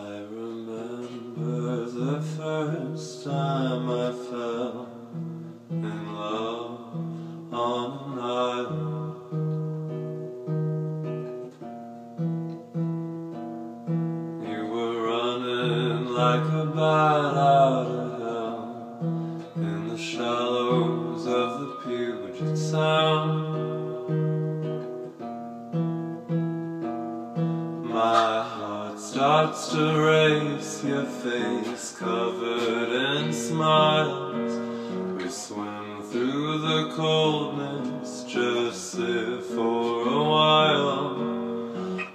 I remember the first time I fell in love on an island. You were running like a bat out of hell in the shallows of the Puget Sound. My starts to race, your face covered in smiles. We swim through the coldness, just sit for a while.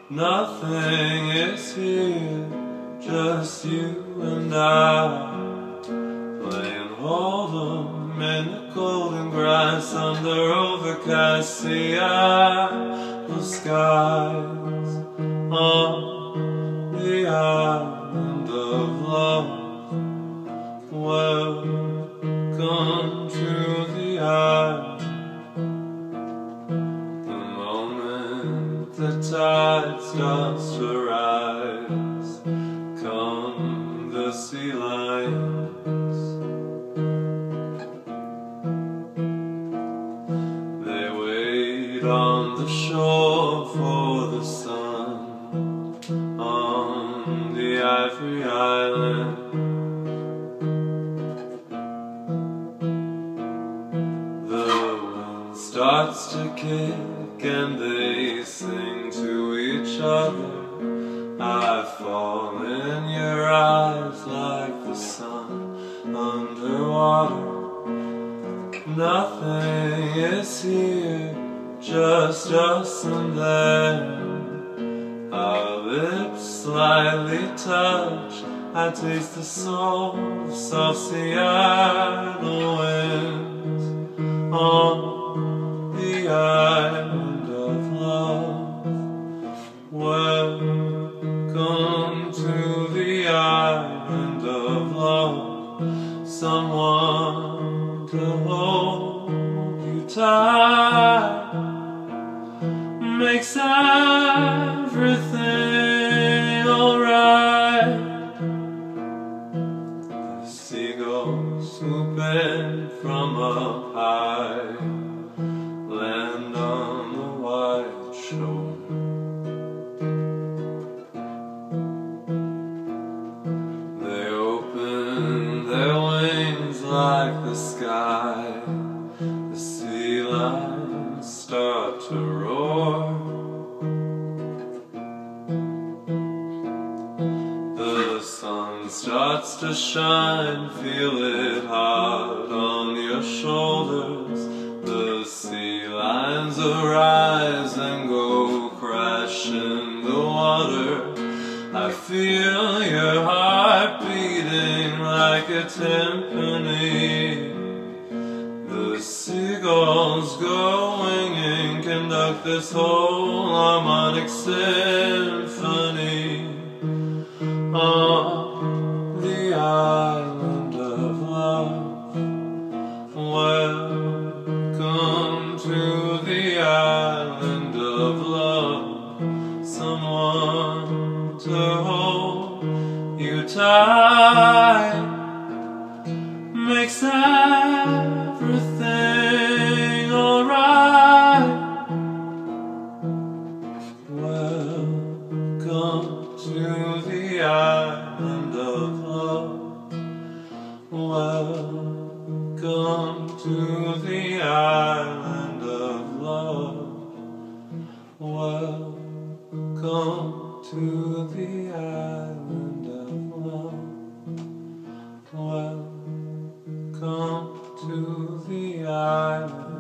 Nothing is here, just you and I. Playing hold'em in the golden grass under overcast Seattle skies on the island of love. Welcome to the island. The moment the tide starts to rise, come the sea lions. They wait on the shore the ivory island. The wind starts to kick and they sing to each other. I fall in your eyes like the sun underwater. Nothing is here, just us and them. Our lips slightly touch. I taste the soft, of Seattle winds on the island of love. Welcome to the island of love. Someone to hold you tight makes everything from up high land on the white shore. They open their wings like the sky. The sea lions start to roar. Sun starts to shine, feel it hard on your shoulders. The sea lions arise and go crash in the water. I feel your heart beating like a timpani. The seagulls go winging, conduct this whole harmonic symphony to hold you tight makes everything alright. Welcome to the island of love. Welcome to the island of love. Welcome to the island of love. Welcome to the island